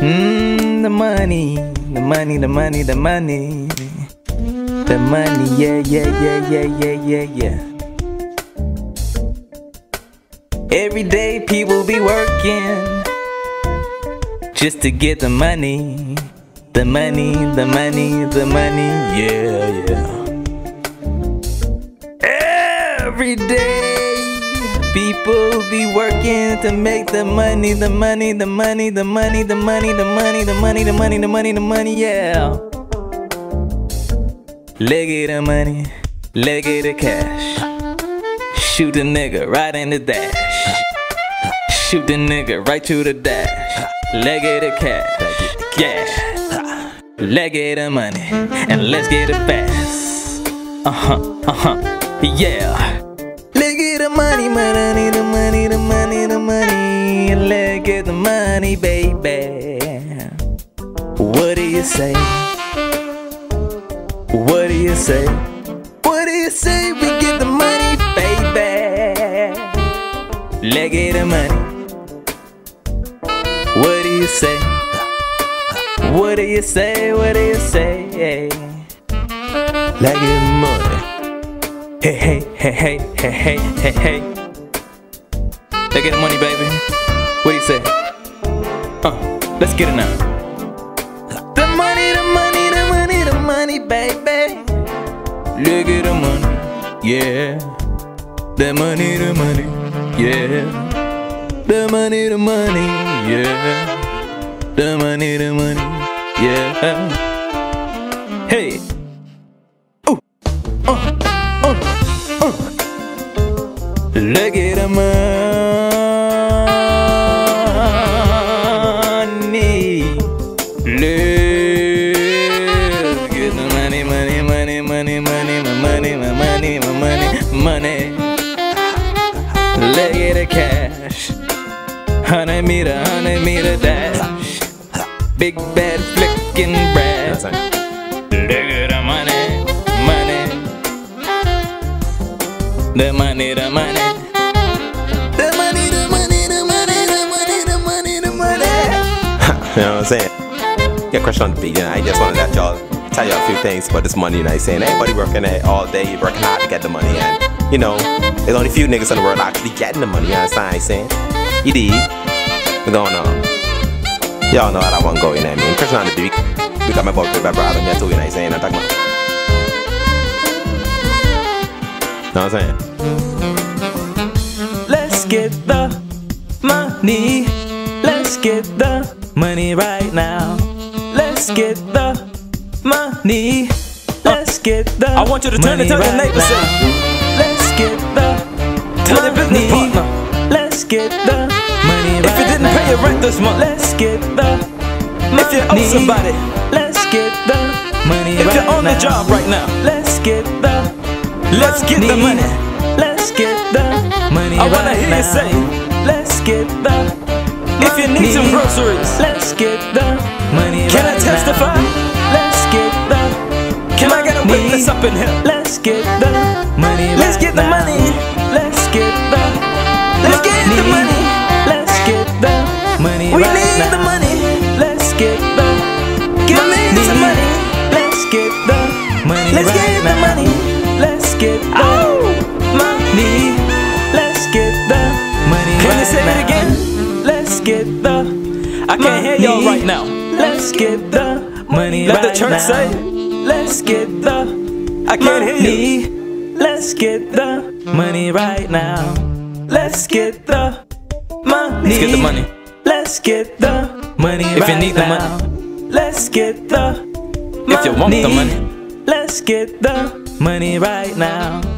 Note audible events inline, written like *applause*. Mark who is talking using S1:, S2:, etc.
S1: Hmm, the money, the money, the money, the money. The money, yeah, yeah, yeah, yeah, yeah, yeah, yeah. Every day people be working just to get the money. The money, the money, the money, yeah, yeah. Every day people be working to make the money, the money, the money, the money, the money, the money, the money, the money, the money, the money, yeah. Leg it the money, leg it the cash. Shoot the nigga right in the dash. Shoot the nigga right to the dash. Leg it the cash, yeah. Leg it the money, and let's get it fast. Uh huh, uh huh, yeah. Leg it the money, money, the money, the money, the money. Leg it the money, baby. What do you say? What do you say? What do you say? We get the money, baby. Leg it the money. What do you say? What do you say? What do you say?
S2: Leg it the money.
S1: Hey, hey, hey, hey, hey, hey, hey, hey. Leg it the money, baby. What do you say? Uh, let's get it now. The money, the money, the money, the money, baby. Look at the money, yeah. The money, the money, yeah. The money, the money, yeah. The money, the money, yeah. Hey. Ooh. Uh, uh, uh. Look at the money. Look at the money, money, money, money, money, my money, my money, my money, money. Look the cash. Hundred meter, hundred meter dash. Big bad flicking bread. Look at the money, money. The money, the money. The money, the money, the money, the money, the money, the money. *laughs*
S2: you know what I'm saying? Get question on the know, I just wanted to let y'all tell y'all a few things about this money, you know, I'm saying everybody working it all day, working hard to get the money, and you know, there's only a few niggas in the world actually getting the money, you understand what I'm saying? You dig? We're going on. Y'all know how that one go, you know what I mean? Crushing on the beat, we got my boy, my brother, and you too, you know what I'm saying? I'm talking about. Know what I'm saying?
S1: Let's get the money. Let's get the money right now. Let's get the money. Let's get the
S3: I want you to turn
S1: money
S3: it to the
S1: right
S3: neighbor,
S1: Let's get the
S3: Tell the business
S1: money.
S3: partner.
S1: Let's get the money
S3: If you didn't
S1: now.
S3: pay your rent this month,
S1: Let's get the money.
S3: if you owe somebody,
S1: Let's get the money
S3: if
S1: right
S3: you're on the job right now,
S1: Let's get the
S3: let's get the money.
S1: Let's get the money
S3: I wanna
S1: right
S3: hear
S1: now.
S3: you say,
S1: Let's get the money.
S3: if you need some groceries,
S1: Let's get the money
S3: Can I testify?
S1: now. Let's get the
S3: can I get a witness up in here?
S1: Let's get the money
S3: Let's
S1: right
S3: get the
S1: now.
S3: money. We
S1: right
S3: need
S1: now.
S3: the money.
S1: Let's get the
S3: Give me some money.
S1: Let's get the money
S3: Let's
S1: right
S3: get the
S1: now.
S3: money.
S1: Let's get the
S3: Oh,
S1: money. Let's get the money
S3: Can you
S1: right
S3: say it
S1: now.
S3: again?
S1: Let's get the
S3: I can't hear y'all
S1: money.
S3: right now.
S1: Let's get the money
S3: Let the
S1: right
S3: church
S1: now.
S3: say.
S1: Let's get the
S3: I can't hear you.
S1: money. Let's get the money right now. Let's get the money.
S3: Let's get the money.
S1: Let's get the money
S3: If you
S1: right
S3: need the
S1: money. Let's get the
S3: If you want the money.
S1: Let's get the money right now.